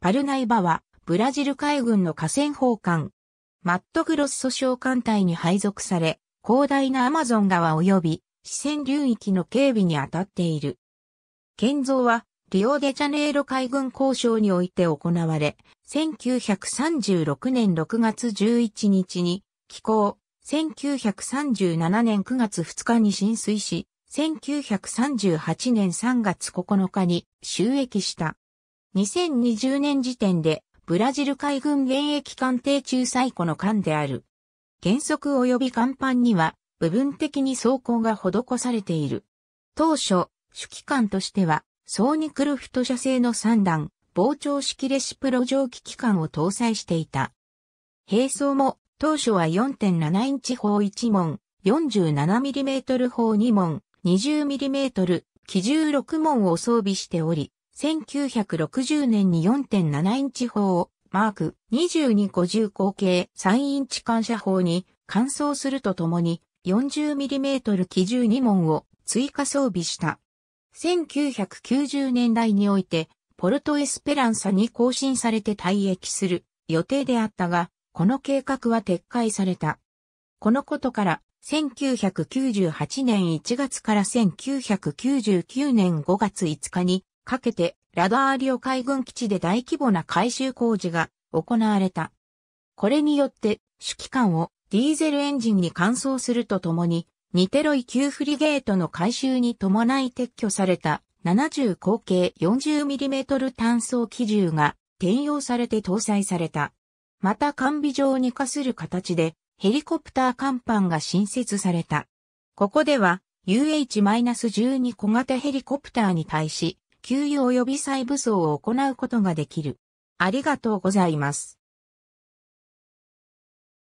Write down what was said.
パルナイバは、ブラジル海軍の河川砲艦。マットグロッソ小艦隊に配属され、広大なアマゾン川及び、四川流域の警備に当たっている。建造は、リオデジャネイロ海軍交渉において行われ、1936年6月11日に、寄港、1937年9月2日に浸水し、1938年3月9日に収益した。2020年時点でブラジル海軍現役艦艇中最古の艦である。原則及び甲板には部分的に装甲が施されている。当初、主機関としては、ソーニクルフト社製の3段、膨張式レシプロ蒸気機関を搭載していた。兵装も当初は4.7インチ砲1門、47mm 砲2門、20mm、機銃6門を装備しており、1960年に4.7インチ砲をマーク2250口径3インチ感射砲に換装するとともに 40mm 機銃2門を追加装備した。1990年代においてポルトエスペランサに更新されて退役する予定であったが、この計画は撤回された。このことから1998年1月から1999年5月5日にかけてラダーリオ海軍基地で大規模な改修工事が行われた。これによって主機関をディーゼルエンジンに換装するとともに、ニテロイ級フリゲートの改修に伴い撤去された70口径 40mm 単装機銃が転用されて搭載された。また完備上に化する形でヘリコプター甲板が新設された。ここでは UH-12 小型ヘリコプターに対し給油及び再武装を行うことができる。ありがとうございます。